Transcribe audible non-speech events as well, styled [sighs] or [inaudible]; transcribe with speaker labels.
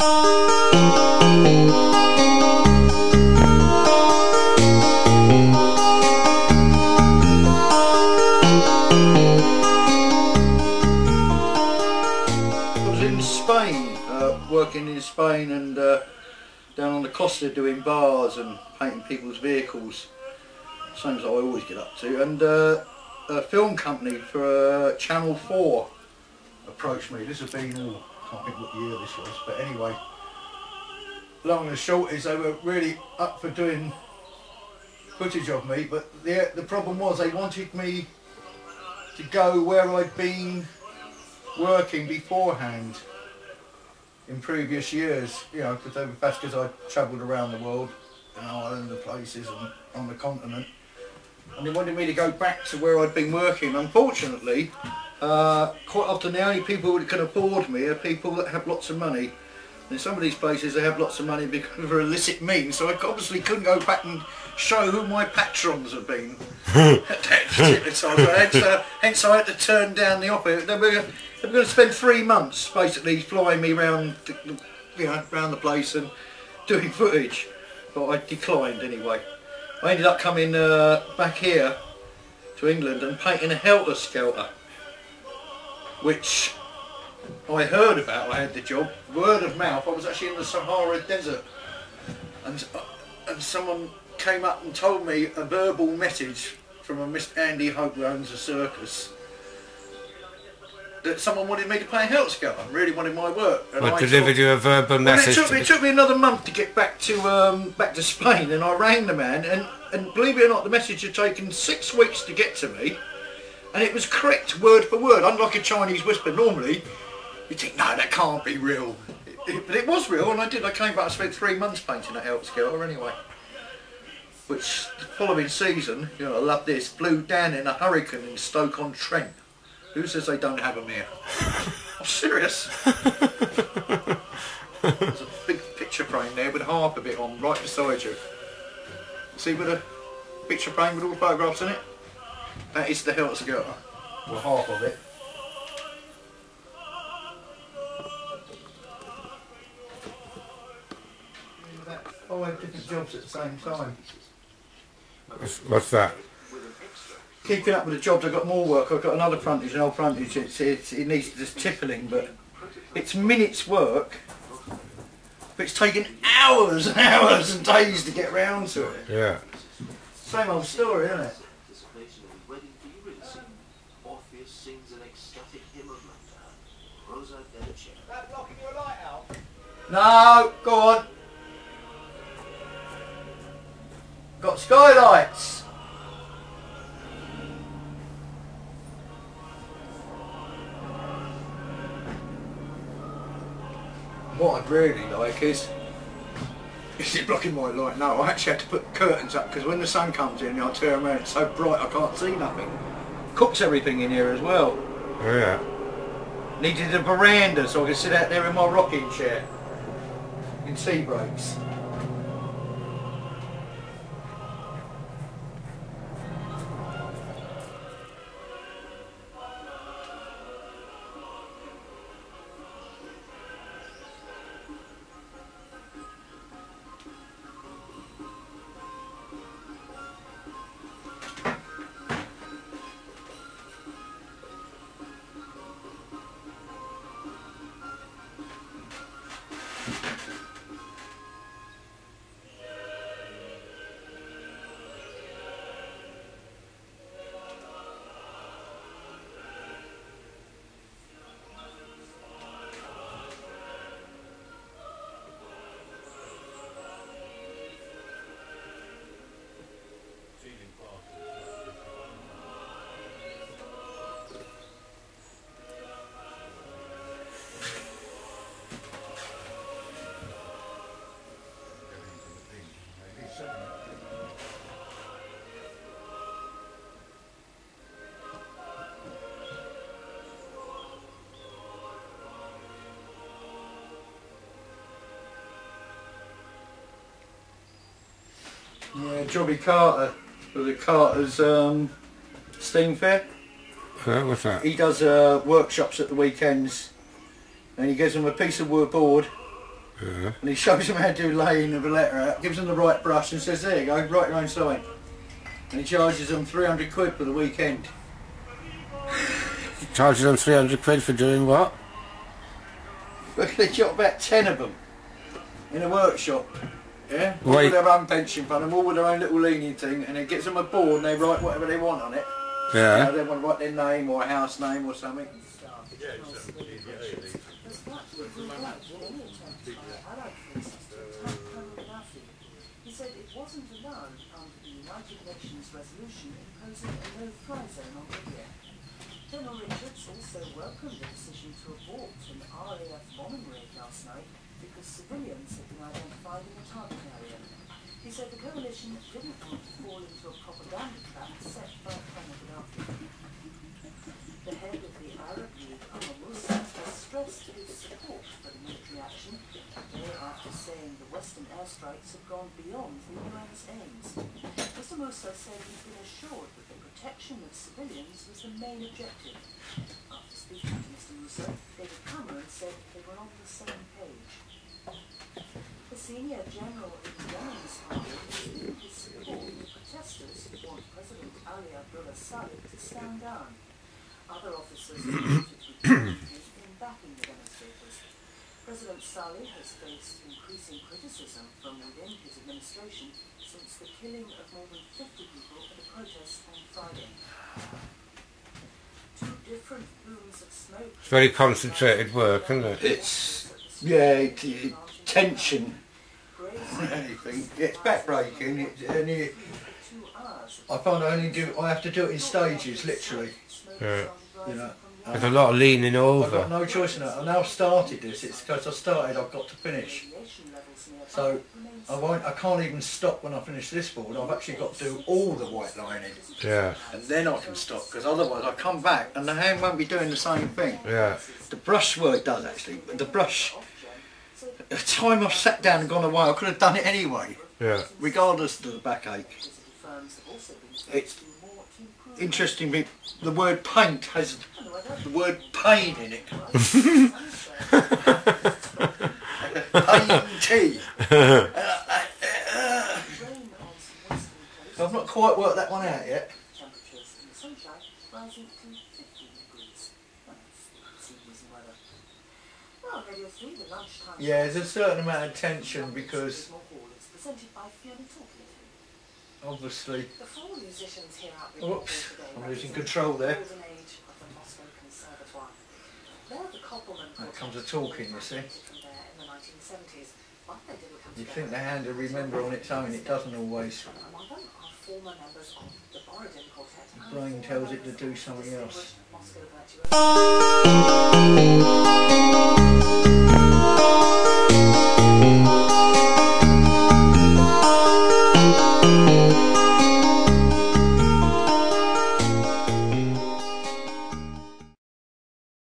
Speaker 1: I was in Spain, uh, working in Spain and uh, down on the Costa doing bars and painting people's vehicles. Same as I always get up to. And uh, a film company for uh, Channel 4 approached me. This has been, oh, I can't think what year this was, but anyway. Long and short is they were really up for doing footage of me, but the, the problem was they wanted me to go where I'd been working beforehand in previous years, you know, because that's because I travelled around the world, in Ireland and places and on the continent. And they wanted me to go back to where I'd been working. Unfortunately, uh, quite often the only people that can afford me are people that have lots of money. And in some of these places they have lots of money because of illicit means, so I obviously couldn't go back and show who my patrons have been at that particular time. So hence, uh, hence I had to turn down the offer. They were, they were going to spend three months basically flying me around, the, you know, around the place and doing footage, but I declined anyway. I ended up coming uh, back here to England and painting a Helter Skelter, which I heard about. I had the job, word of mouth. I was actually in the Sahara Desert, and uh, and someone came up and told me a verbal message from a Miss Andy Hope who owns a circus that someone wanted me to play Helter Skelter, really wanted my work. And
Speaker 2: I
Speaker 1: I
Speaker 2: delivered
Speaker 1: thought-
Speaker 2: you a verbal
Speaker 1: well, it
Speaker 2: message.
Speaker 1: took,
Speaker 2: to
Speaker 1: me, it took me another month to get back to um, back to Spain, and I rang the man, and, and believe it or not, the message had taken six weeks to get to me, and it was correct word for word, unlike a Chinese whisper. Normally, you think, no, that can't be real, It- it- but it was real, and I did. I came back. I spent three months painting that Skelter anyway. Which the following season, you know, I love this, blew down in a hurricane in Stoke-on-Trent. Who says they don't have them here? [laughs] I'm serious. There's a big picture frame there with half of it on right beside you. See with a picture frame with all the photographs in it? That is the Helter Skelter. Well, half of it. I Five different jobs at the same time.
Speaker 2: What's- What's that?
Speaker 1: Keeping up with the jobs, I've got more work. I've got another frontage, an old frontage. It's, it's, it needs just tippling, but it's minutes work. But it's taken hours and [laughs] hours and days to get round to it.
Speaker 2: Yeah.
Speaker 1: Same old story, isn't it?
Speaker 3: anticipation of his wedding to Eurydice, Orpheus of laughter. Rosa.
Speaker 1: That blocking your light out? No, go on. Got skylights. What I'd really like is, is it blocking my light? No, I actually had to put curtains up because when the sun comes in, I turn around, it's so bright I can't see nothing. Cooks everything in here as well.
Speaker 2: Oh, yeah.
Speaker 1: Needed a veranda so I could sit out there in my rocking chair in sea breaks. Yeah, Joby Carter for the Carter's um, Steam Fair.
Speaker 2: Uh, what's that?
Speaker 1: He does uh, workshops at the weekends and he gives them a piece of wood board
Speaker 2: Yeah.
Speaker 1: And he shows them how to do laying of a letter out, gives them the right brush and says, there you go, write your own sign. And he charges them 300 quid for the weekend. [sighs]
Speaker 2: Charges them 300 quid for doing what?
Speaker 1: But [laughs] they got about 10 of them in a workshop. Yeah? All
Speaker 2: Wait.
Speaker 1: with their own pension fund and all with their own little lenient thing and it gets them a board and they write whatever they want on it. You know,
Speaker 2: Yeah.
Speaker 1: they want to write their name or a house name or something.
Speaker 4: He said it wasn't allowed under the United Nations resolution imposing a no-fly zone on Libya. General Richards also welcomed the decision to abort an RAF bombing raid last night because civilians had been identified in the target area. He said the coalition didn't want to fall into a propaganda trap set by Colonel Gaddafi. The head of the Arab League, Amr Moussa, has stressed his support for the military action day after saying the Western airstrikes have gone beyond the UN's aims. Mr Moussa said he'd been assured that the protection of civilians was the main objective. After speaking to Mr Moussa, David Cameron said they were on the same page. The senior general in Yemen's army has his support for protesters who want President Ali Abdullah Saleh to stand down. Other officers have voted to join him in backing the demonstrators. President Saleh has faced increasing criticism from within his administration since the killing of more than 50 people at a protest on Friday. Two different plumes of smoke.
Speaker 2: It's very concentrated work, isn't it?
Speaker 1: It's, yeah, it, it, tension, anything. It's backbreaking it, and it, I find I only do, I have to do it in stages, literally.
Speaker 2: Yeah.
Speaker 1: You know.
Speaker 2: There's a lot of leaning over.
Speaker 1: I've got no choice in that. I now started this. It's because I started. I've got to finish. So I won't. I can't even stop when I finish this board. I've actually got to do all the white lining,
Speaker 2: Yeah,
Speaker 1: and then I can stop. Because otherwise, I come back and the hand won't be doing the same thing.
Speaker 2: yeah.
Speaker 1: The brush, work does actually. The brush. The time I've sat down and gone away, I could have done it anyway,
Speaker 2: Yeah.
Speaker 1: regardless of the backache. It's interesting. be- The word paint has the word pain in it. pain tea. I've not quite worked that one out yet. Yeah, there's a certain amount of tension because obviously, Oops, I'm losing control there. That comes to talking, you see.
Speaker 4: from there in the 1970s. But they didn't come
Speaker 1: you think the hand will remember on its own, it doesn't always.
Speaker 4: The
Speaker 1: brain tells it to do something else.